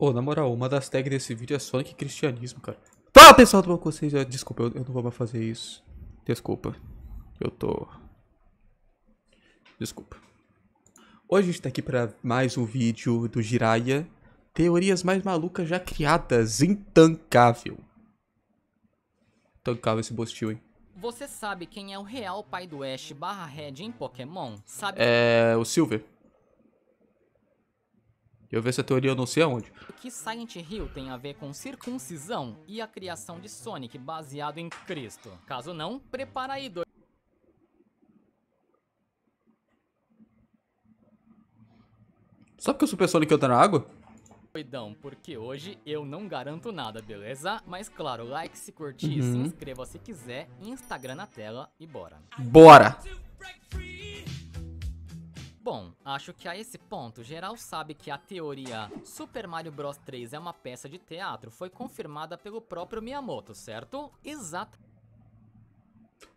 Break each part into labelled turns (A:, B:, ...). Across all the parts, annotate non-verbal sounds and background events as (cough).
A: Ô, na moral, uma das tags desse vídeo é Sonic Cristianismo, cara. Fala pessoal, tudo bom com vocês? Desculpa, eu, eu não vou mais fazer isso. Desculpa. Eu tô... Desculpa. Hoje a gente tá aqui pra mais um vídeo do Jiraya. Teorias mais malucas já criadas. Intancável. Intancável esse bostil, hein?
B: Você sabe quem é o real pai do Ash barra Red em Pokémon? Sabe
A: É... o Silver. Eu vi essa teoria eu não sei aonde.
B: o que Silent Hill tem a ver com circuncisão e a criação de Sonic baseado em Cristo? Caso não, prepara aí, doido.
A: Só porque o Super Sonic anda na água?
B: Doidão, porque hoje eu não garanto nada, beleza? Mas claro, like se curtir,
A: Uhum.
B: se inscreva se quiser, Instagram na tela e bora.
A: Bora!
B: Bom, acho que a esse ponto, geral sabe que a teoria Super Mario Bros 3 é uma peça de teatro foi confirmada pelo próprio Miyamoto, certo? Exatamente.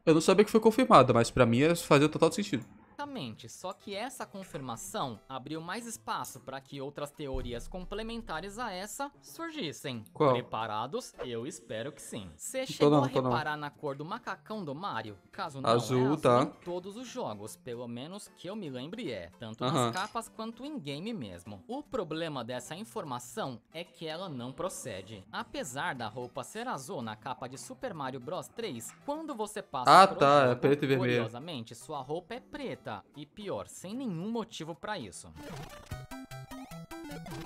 A: Eu não sabia que foi confirmada, mas pra mim fazia total sentido.
B: Exatamente, só que essa confirmação abriu mais espaço para que outras teorias complementares a essa surgissem.
A: Qual?
B: Preparados? Eu espero que sim. Você chegou
A: não,
B: a
A: não.
B: reparar na cor do macacão do Mario? Caso não,
A: Azul,
B: é azul
A: tá.
B: em todos os jogos, pelo menos que eu me lembre é, tanto
A: Aham.
B: nas capas quanto em game mesmo. O problema dessa informação é que ela não procede. Apesar da roupa ser azul na capa de Super Mario Bros 3, quando você passa
A: Ah, tá, é
B: jogo,
A: preto e vermelho.
B: Curiosamente, sua roupa é preta. E pior, sem nenhum motivo pra isso.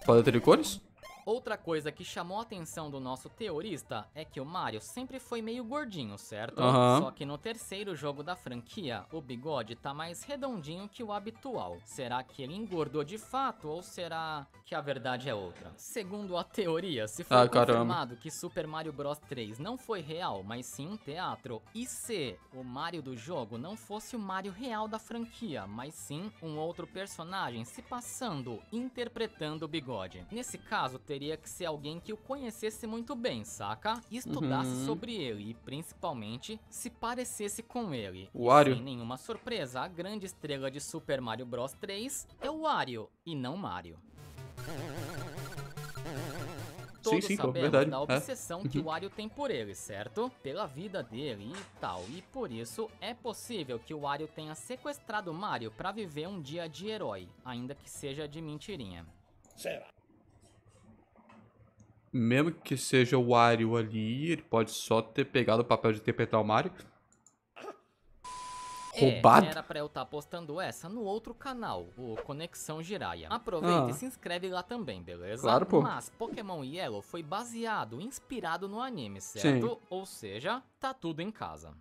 A: Pode ter cores?
B: Outra coisa que chamou a atenção do nosso teorista é que o Mario sempre foi meio gordinho, certo?
A: Aham.
B: Só que no terceiro jogo da franquia, o bigode tá mais redondinho que o habitual. Será que ele engordou de fato ou será que a verdade é outra? Segundo a teoria, se for
A: Ah,
B: confirmado que Super Mario Bros 3 não foi real, mas sim um teatro, e se o Mario do jogo não fosse o Mario real da franquia, mas sim um outro personagem se passando, interpretando o bigode. Nesse caso, teria que ser alguém que o conhecesse muito bem, saca? Estudasse
A: Uhum.
B: sobre ele e principalmente se parecesse com ele.
A: O Wario.
B: Sem nenhuma surpresa, a grande estrela de Super Mario Bros 3 é o Wario e não Mario. Todos
A: sim, pô,
B: sabemos
A: verdade,
B: da
A: é.
B: obsessão que
A: Uhum.
B: o Wario tem por ele, certo? Pela vida dele e tal. E por isso é possível que o Wario tenha sequestrado o Mario pra viver um dia de herói, ainda que seja de mentirinha.
A: Mesmo que seja o Wario ali, ele pode só ter pegado o papel de interpretar o Mario. Roubado?
B: É, era pra eu estar postando essa no outro canal, o Conexão Jiraya. Aproveita
A: Ah.
B: e se inscreve lá também, beleza?
A: Claro, pô.
B: Mas Pokémon Yellow foi baseado, inspirado no anime, certo? Ou seja, tá tudo em casa.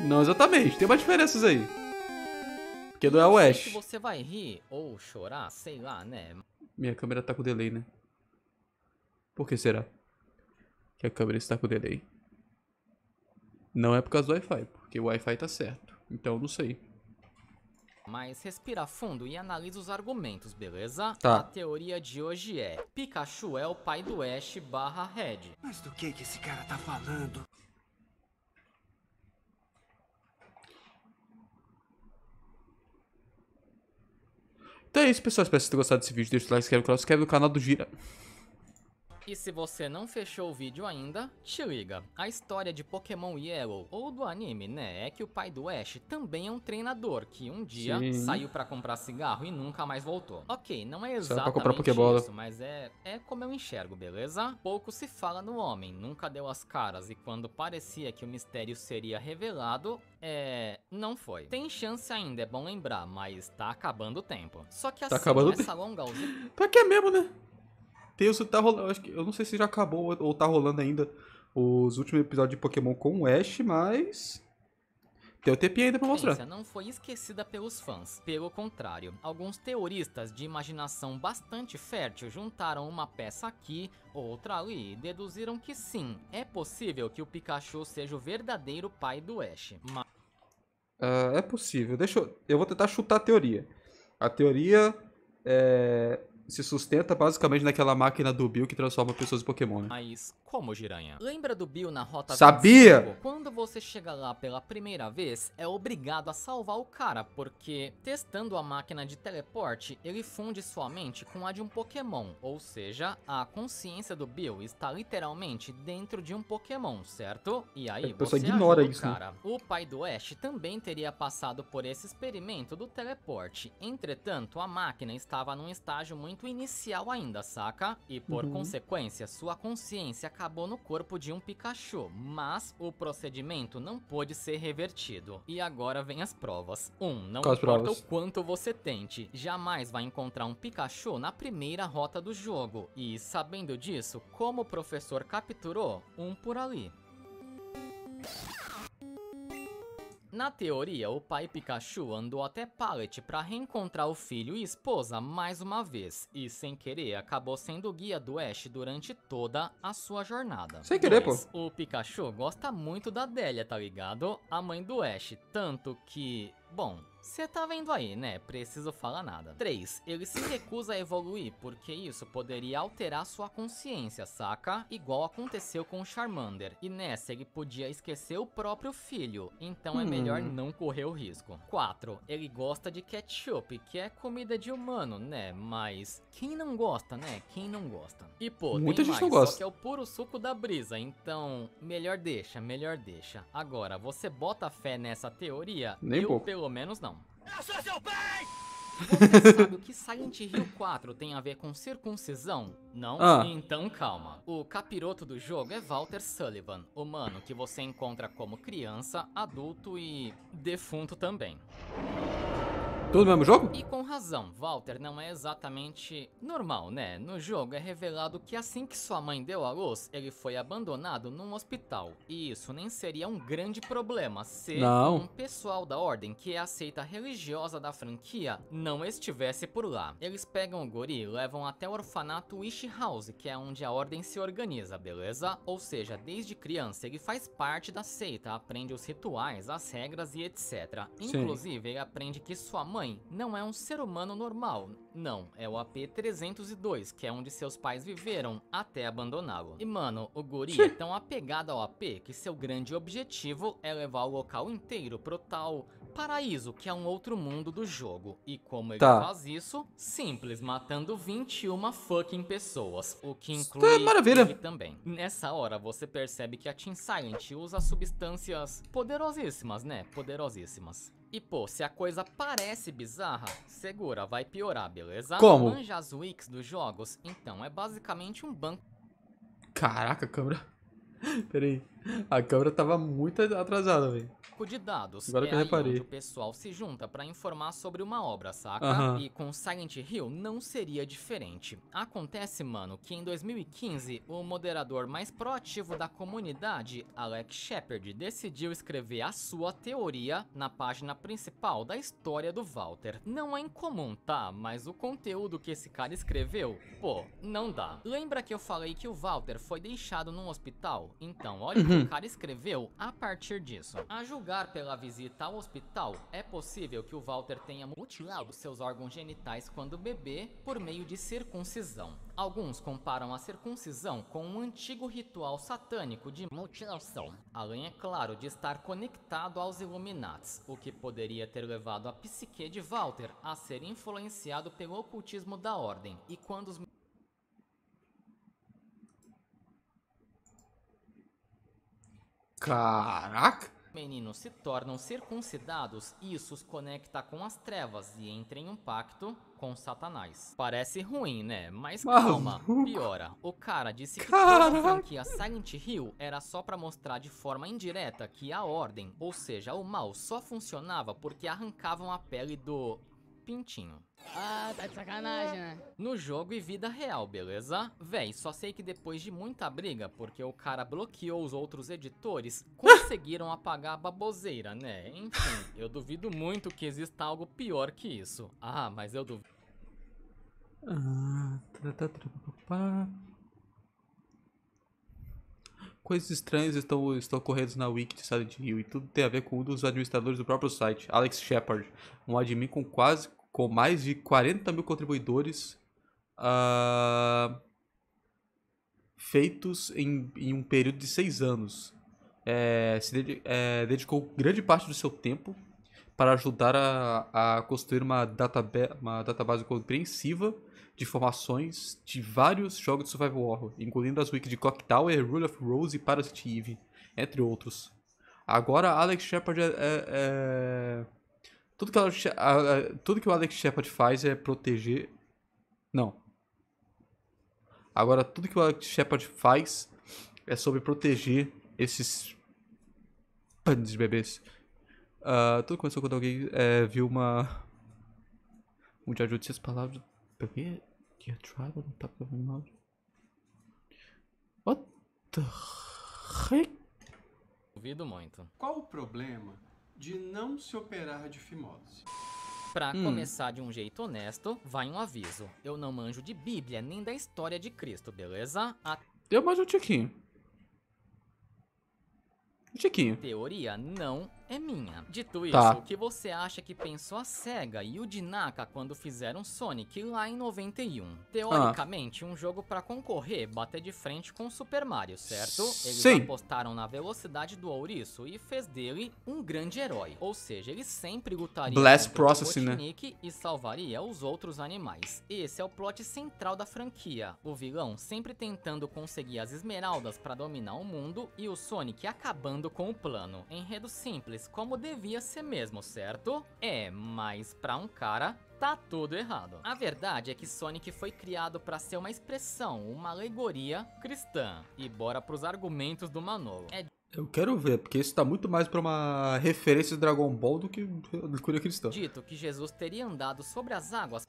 A: Não exatamente, tem umas diferenças aí. Porque não é o Ash.
B: que você vai rir ou chorar, sei lá, né?
A: Minha câmera tá com delay, né? Por que será? Que a câmera está com delay. Não é por causa do Wi-Fi, porque o Wi-Fi tá certo. Então não sei.
B: Mas respira fundo e analisa os argumentos, beleza?
A: Tá.
B: A teoria de hoje é: Pikachu é o pai do Ash barra Red.
C: Mas do que que esse cara tá falando?
A: Então é isso, pessoal. Espero que vocês tenham gostado desse vídeo. Deixa o like, se inscreve no canal, se inscreve no canal do Gira.
B: E se você não fechou o vídeo ainda, te liga. A história de Pokémon Yellow, ou do anime, né, é que o pai do Ash também é um treinador que um dia
A: Sim.
B: saiu pra comprar cigarro e nunca mais voltou. Ok, não é exatamente isso, mas é, é como eu enxergo, beleza? Pouco se fala no homem, nunca deu as caras e quando parecia que o mistério seria revelado, é... não foi. Tem chance ainda, é bom lembrar, mas tá acabando o tempo. Só que assim,
A: acabando o
B: essa longa.
A: Pra (laughs) que é mesmo, né? Os tá rolando. Acho que, eu não sei se já acabou ou- tá rolando ainda os últimos episódios de Pokémon com o Ash, mas. Tem o TP ainda pra mostrar.
B: ciência não foi esquecida pelos fãs. Pelo contrário, alguns teoristas de imaginação bastante fértil juntaram uma peça aqui, outra ali e deduziram que sim, é possível que o Pikachu seja o verdadeiro pai do Ash. Mas
A: Ah, é possível. Deixa eu. Eu vou tentar chutar a teoria. A teoria é. Se sustenta basicamente naquela máquina do Bill que transforma pessoas em Pokémon, né?
B: Mas como, Giranha? Lembra do Bill na Rota
A: Sabia!
B: 25? Quando você chega lá pela primeira vez, é obrigado a salvar o cara, porque testando a máquina de teleporte, ele funde sua mente com a de um Pokémon, ou seja, a consciência do Bill está literalmente dentro de um Pokémon, certo? E aí
A: A pessoa
B: você
A: ignora isso, né?
B: cara. O pai do Ash também teria passado por esse experimento do teleporte. Entretanto, a máquina estava num estágio muito inicial ainda, saca? E por
A: Uhum.
B: consequência, sua consciência acabou no corpo de um Pikachu, mas o procedimento não pôde ser revertido. E agora vem as provas. 1. Um, não
A: Quais
B: importa
A: provas?
B: o quanto você tente, jamais vai encontrar um Pikachu na primeira rota do jogo. E sabendo disso, como o professor capturou, um por ali. Na teoria, o pai Pikachu andou até Pallet para reencontrar o filho e esposa mais uma vez, e sem querer acabou sendo o guia do Ash durante toda a sua jornada.
A: Sem querer,
B: Dois, O Pikachu gosta muito da Delia, tá ligado? A mãe do Ash, tanto que... Bom, você tá vendo aí, né? Preciso falar nada. 3. Ele se recusa a evoluir porque isso poderia alterar sua consciência, saca? Igual aconteceu com o Charmander. E nessa ele podia esquecer o próprio filho, então é melhor
A: Hum.
B: não correr o risco. 4. Ele gosta de ketchup, que é comida de humano, né? Mas quem não gosta, né? Quem não gosta? E pô,
A: Muita
B: tem
A: gente
B: mais,
A: não gosta.
B: só que é o puro suco da brisa, então melhor deixa, melhor deixa. Agora, você bota fé nessa teoria?
A: Nem
B: Eu
A: pouco.
B: pelo menos não.
C: Eu sou seu pai!
B: Você sabe o que Silent Hill 4 tem a ver com circuncisão? Não?
A: Ah.
B: Então calma. O capiroto do jogo é Walter Sullivan, o mano que você encontra como criança, adulto e defunto também.
A: Tudo no mesmo jogo?
B: E com razão, Walter não é exatamente normal, né? No jogo é revelado que assim que sua mãe deu à luz, ele foi abandonado num hospital. E isso nem seria um grande problema se
A: Não.
B: um pessoal da ordem, que é a seita religiosa da franquia, não estivesse por lá. Eles pegam o guri e levam até o orfanato Wish House, que é onde a ordem se organiza, beleza? Ou seja, desde criança ele faz parte da seita, aprende os rituais, as regras e etc.
A: Sim.
B: Inclusive, ele aprende que sua mãe não é um ser humano normal. Não, é o AP-302, que é onde seus pais viveram até abandoná-lo. E mano, o guri é tão apegado ao AP que seu grande objetivo é levar o local inteiro pro tal paraíso, que é um outro mundo do jogo. E como ele
A: Tá.
B: faz isso? Simples, matando 21 fucking pessoas, o que
A: Isso
B: inclui
A: é maravilha.
B: ele também. Nessa hora, você percebe que a Team Silent usa substâncias poderosíssimas, né? Poderosíssimas. E pô, se a coisa parece bizarra, segura, vai piorar, beleza?
A: Como?
B: Manja as wikis dos jogos? Então, é basicamente um banco
A: Caraca, câmera. (laughs) Pera aí. (laughs) A câmera tava muito atrasada, velho.
B: de dados.
A: Agora
B: é
A: que eu
B: aí
A: reparei.
B: onde o pessoal se junta pra informar sobre uma obra, saca? E com Silent Hill não seria diferente. Acontece, mano, que em 2015 o moderador mais proativo da comunidade, Alex Shepard, decidiu escrever a sua teoria na página principal da história do Walter. Não é incomum, tá? Mas o conteúdo que esse cara escreveu, pô, não dá. Lembra que eu falei que o Walter foi deixado num hospital? Então, olha que o cara escreveu a partir disso. A julgar pela visita ao hospital, é possível que o Walter tenha mutilado seus órgãos genitais quando bebê por meio de circuncisão. Alguns comparam a circuncisão com um antigo ritual satânico de mutilação, além, é claro, de estar conectado aos Illuminates, o que poderia ter levado a psique de Walter a ser influenciado pelo ocultismo da ordem. E quando os
A: Caraca.
B: meninos se tornam circuncidados, isso os conecta com as trevas e entra em um pacto com Satanás. Parece ruim, né? Mas calma,
A: Maluco.
B: piora. O cara disse que toda a franquia Silent Hill era só pra mostrar de forma indireta que a ordem, ou seja, o mal, só funcionava porque arrancavam a pele do pintinho.
D: Ah, tá de sacanagem, né?
B: No jogo e vida real, beleza? Véi, só sei que depois de muita briga, porque o cara bloqueou os outros editores, (laughs) conseguiram apagar a baboseira, né? Enfim, eu duvido muito que exista algo pior que isso. Ah, mas eu duvido.
A: Ah, tá, tá, tá. Coisas estranhas estão, estão ocorrendo na wiki de Silent Hill e tudo tem a ver com um dos administradores do próprio site, Alex Shepard, um admin com quase com mais de 40 mil contribuidores ah, feitos em, em um período de seis anos. É, se dedi- é, dedicou grande parte do seu tempo para ajudar a, a construir uma, databe- uma database compreensiva de informações de vários jogos de survival horror, incluindo as wikis de Clock Tower, Rule of Rose e Parasite Eve, entre outros. Agora, Alex Shepard é, é- é- Tudo, que Alex tudo que o Alex Shepard faz é proteger... Não. Agora, tudo que o Alex Shepard faz é sobre proteger esses panos de bebês. Ah, tudo começou quando alguém é, viu uma. Um diário de seis palavras. Bebê que atrava no top of my mouth. What the heck?
B: Duvido muito.
E: Qual o problema de não se operar de fimose?
B: Pra
A: Hum.
B: começar de um jeito honesto, vai um aviso. Eu não manjo de Bíblia nem da história de Cristo, beleza? A
A: Deu mais um tiquinho. Um tiquinho.
B: teoria não é minha. Dito isso,
A: Tá.
B: o que você acha que pensou a SEGA e o Dinaka quando fizeram Sonic lá em 91? Teoricamente, um jogo pra concorrer, bater de frente com o Super Mario, certo? Eles
A: Sim.
B: apostaram na velocidade do ouriço e fez dele um grande herói. Ou seja, ele sempre lutaria
A: Blast Processing, né?
B: E salvaria os outros animais. Esse é o plot central da franquia. O vilão sempre tentando conseguir as esmeraldas pra dominar o mundo e o Sonic acabando com o plano. Enredo simples, como devia ser mesmo, certo? É, mas pra um cara Tá tudo errado. A verdade é que Sonic foi criado pra ser uma expressão, uma alegoria cristã. E bora pros argumentos do Manolo. É
A: Eu quero ver, porque isso tá muito mais pra uma referência de Dragon Ball do que Cura Cristã.
B: dito que Jesus teria andado sobre as águas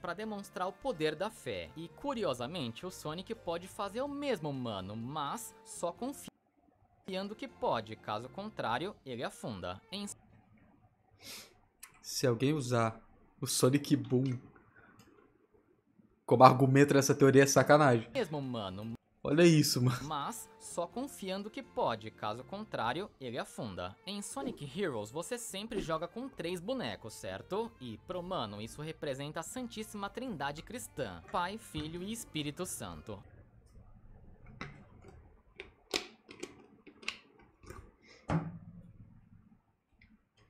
B: para demonstrar o poder da fé. E curiosamente, o Sonic pode fazer o mesmo, mano, mas só confiando que pode, caso contrário, ele afunda. Em
A: Se alguém usar o Sonic Boom como argumento nessa teoria é sacanagem.
B: mesmo, mano,
A: Olha isso, mano.
B: mas só confiando que pode, caso contrário, ele afunda. Em Sonic Heroes, você sempre joga com três bonecos, certo? E pro mano, isso representa a Santíssima Trindade Cristã: Pai, Filho e Espírito Santo.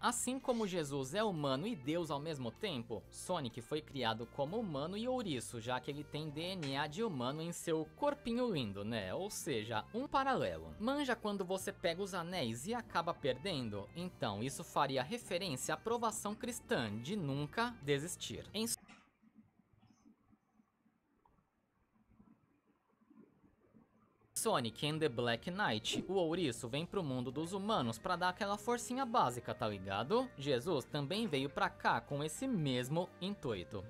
B: Assim como Jesus é humano e Deus ao mesmo tempo, Sonic foi criado como humano e ouriço, já que ele tem DNA de humano em seu corpinho lindo, né? Ou seja, um paralelo. Manja quando você pega os anéis e acaba perdendo? Então, isso faria referência à provação cristã de nunca desistir. Em Sonic and the Black Knight, o ouriço vem pro mundo dos humanos pra dar aquela forcinha básica, tá ligado? Jesus também veio pra cá com esse mesmo intuito.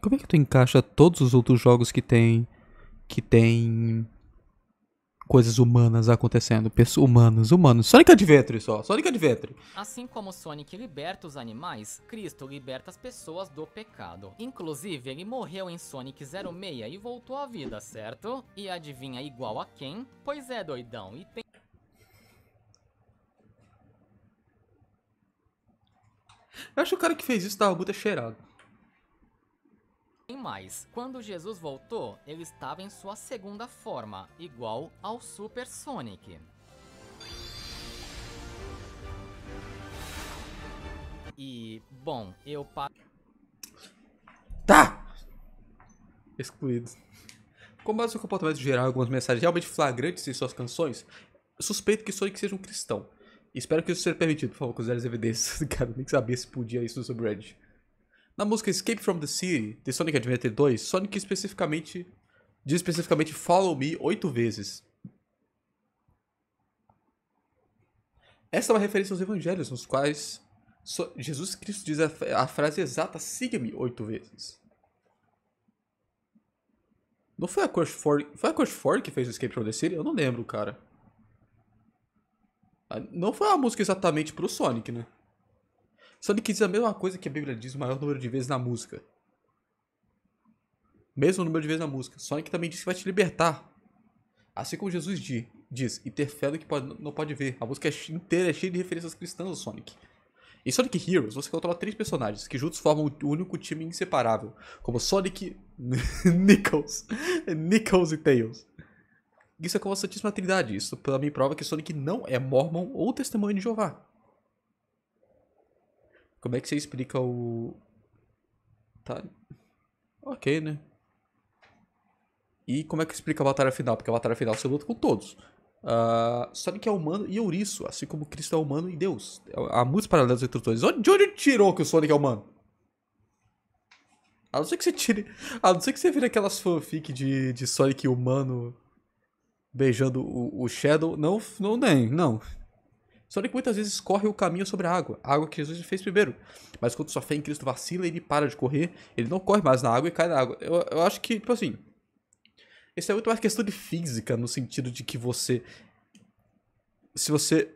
A: Como é que tu encaixa todos os outros jogos que tem que tem coisas humanas acontecendo, pessoas humanos, humanos. Sonic Adventure só, Sonic Adventure.
B: Assim como Sonic liberta os animais, Cristo liberta as pessoas do pecado. Inclusive, ele morreu em Sonic 06 e voltou à vida, certo? E adivinha igual a quem? Pois é, doidão, e tem
A: Eu acho que o cara que fez isso tava muito cheirado.
B: Tem mais, quando Jesus voltou, ele estava em sua segunda forma, igual ao Super Sonic. E, bom, eu pa
A: Tá! Excluído. Com base no comportamento geral e algumas mensagens realmente flagrantes em suas canções, suspeito que Sonic seja um cristão. E espero que isso seja permitido, por favor, considere as evidências. (laughs) Cara, nem sabia se podia isso no subreddit. Na música Escape from the City, de Sonic Adventure 2, Sonic especificamente diz especificamente Follow Me oito vezes. Essa é uma referência aos evangelhos, nos quais Jesus Cristo diz a, a frase exata siga-me oito vezes. Não foi a Crush 4, foi a Crush 4 que fez o Escape from the City? Eu não lembro, cara. Ah, Não foi uma música exatamente pro Sonic, né? Sonic diz a mesma coisa que a Bíblia diz o maior número de vezes na música. Mesmo número de vezes na música. Sonic também diz que vai te libertar. Assim como Jesus di- diz, e ter fé no que pode, não pode ver. A música é inteira é cheia de referências cristãs ao Sonic. Em Sonic Heroes, você controla três personagens que juntos formam o único time inseparável, como Sonic, (laughs) Knuckles, Knuckles e Tails. Isso é como a Santíssima Trindade. Isso pra mim prova que Sonic não é Mormon ou testemunho de Jeová. Como é que você explica o. Tá. Ok, né? E como é que explica a batalha final? Porque a batalha final você luta com todos. Uh, Sonic é humano e ouriço, assim como Cristo é humano e Deus. Há muitos paralelos entre os dois. De onde tirou que o Sonic é humano? A não ser que você tire. A não ser que você vire aquelas fanfic de, de Sonic humano beijando o, o Shadow. Não, não nem, não. Sonic muitas vezes corre o caminho sobre a água, a água que Jesus fez primeiro. Mas quando sua fé em Cristo vacila, ele para de correr, ele não corre mais na água e cai na água. Eu, eu acho que, tipo assim, isso é muito mais questão de física, no sentido de que você. Se você.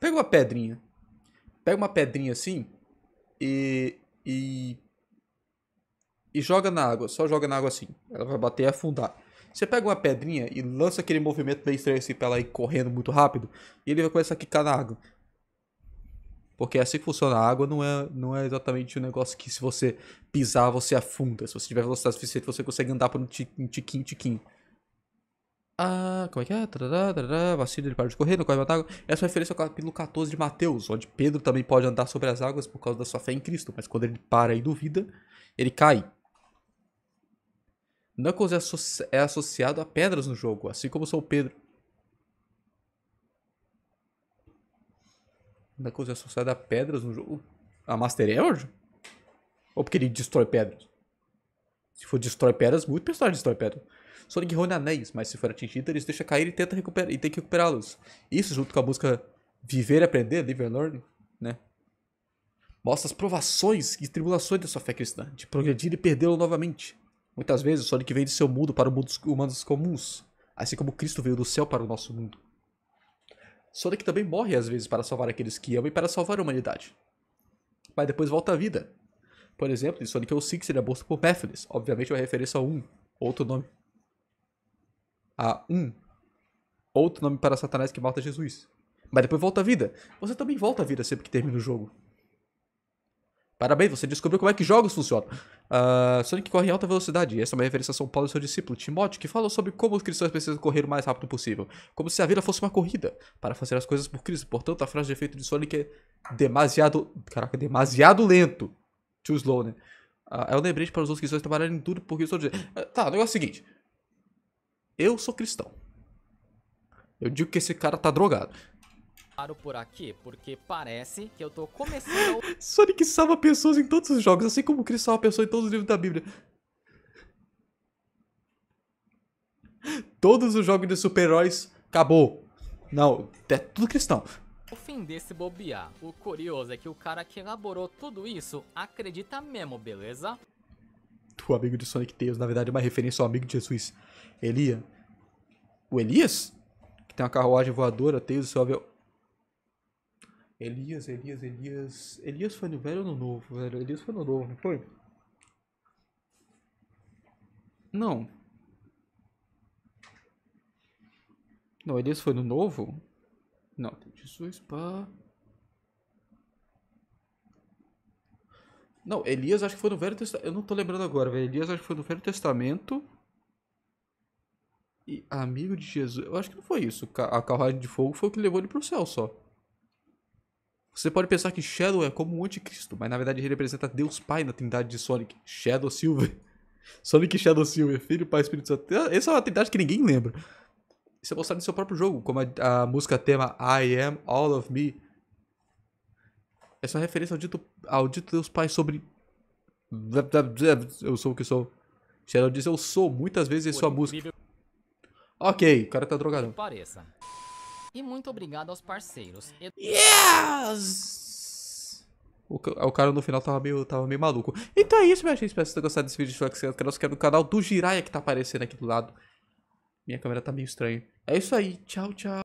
A: Pega uma pedrinha. Pega uma pedrinha assim e. e. e joga na água. Só joga na água assim. Ela vai bater e afundar. Você pega uma pedrinha e lança aquele movimento bem estranho assim pra ela ir correndo muito rápido. E ele vai começar a quicar na água. Porque é assim que funciona a água, não é, não é exatamente um negócio que se você pisar, você afunda. Se você tiver velocidade suficiente, você consegue andar por um tiquinho, tiquinho. Ah, como é que é? Tarará, tarará, vacilo, ele para de correr, não corre mais água. Essa é referência ao capítulo 14 de Mateus, onde Pedro também pode andar sobre as águas por causa da sua fé em Cristo, mas quando ele para e duvida, ele cai. Knuckles é, é associado a pedras no jogo, assim como São Pedro. Knuckles é associado a pedras no jogo. A Master Emerald? Ou porque ele destrói pedras? Se for destrói pedras, muito personagem destrói pedras. Sonic reúne anéis, mas se for atingido, eles deixam cair e tenta recuperar e tem que recuperá-los. Isso junto com a música Viver e Aprender, Live and Learn, né? Mostra as provações e tribulações da sua fé cristã, de progredir e perdê-lo novamente. Muitas vezes, Sonic vem de seu mundo para o mundo dos humanos comuns, assim como Cristo veio do céu para o nosso mundo. Sonic também morre às vezes para salvar aqueles que ama e para salvar a humanidade. Mas depois volta à vida. Por exemplo, em Sonic 06 ele é morto por Mephiles, obviamente uma referência a um, outro nome. A um, outro nome para Satanás que mata Jesus. Mas depois volta à vida. Você também volta à vida sempre que termina o jogo. Parabéns, você descobriu como é que jogos funcionam. Uh, Sonic corre em alta velocidade. Essa é uma referência a São Paulo e seu discípulo, Timóteo, que fala sobre como os cristãos precisam correr o mais rápido possível. Como se a vida fosse uma corrida, para fazer as coisas por Cristo. Portanto, a frase de efeito de Sonic é demasiado... Caraca, demasiado lento. Too slow, né? Uh, é um lembrete para os outros cristãos trabalharem duro por Cristo. Uh, tá, o negócio é o seguinte. Eu sou cristão. Eu digo que esse cara tá drogado
B: paro por aqui porque parece que eu tô começando. (laughs)
A: Sonic salva pessoas em todos os jogos, assim como Cristo salva pessoas em todos os livros da Bíblia. Todos os jogos de super-heróis, acabou. Não, é tudo cristão.
B: O fim desse bobear, o curioso é que o cara que elaborou tudo isso acredita mesmo, beleza?
A: O amigo de Sonic Tails, na verdade, é uma referência ao amigo de Jesus, Elia. O Elias? Que tem uma carruagem voadora, Tails seu avião. Elias, Elias, Elias. Elias foi no velho ou no novo, velho? Elias foi no novo, não foi? Não. Não, Elias foi no novo? Não, tem Jesus pá. Não, Elias acho que foi no Velho Testamento. Eu não tô lembrando agora, velho. Elias acho que foi no Velho Testamento. E amigo de Jesus. Eu acho que não foi isso. A carruagem de fogo foi o que levou ele pro céu só. Você pode pensar que Shadow é como um anticristo, mas na verdade ele representa Deus Pai na trindade de Sonic. Shadow Silver. (laughs) Sonic Shadow Silver, Filho, Pai Espírito Santo. Essa é uma trindade que ninguém lembra. Isso é mostrado no seu próprio jogo, como a, a música tema I Am All of Me. Essa é uma referência ao dito, ao dito Deus Pai sobre. Eu sou o que sou. Shadow diz eu sou, muitas vezes em sua música. Ok, o cara tá drogado.
B: Pareça. E muito obrigado aos parceiros.
A: Yes! O, o cara no final tava meio, tava meio maluco. Então é isso, minha gente. Espero que vocês tenham gostado desse vídeo. Se inscreva no canal do Jiraiya que tá aparecendo aqui do lado. Minha câmera tá meio estranha. É isso aí. Tchau, tchau.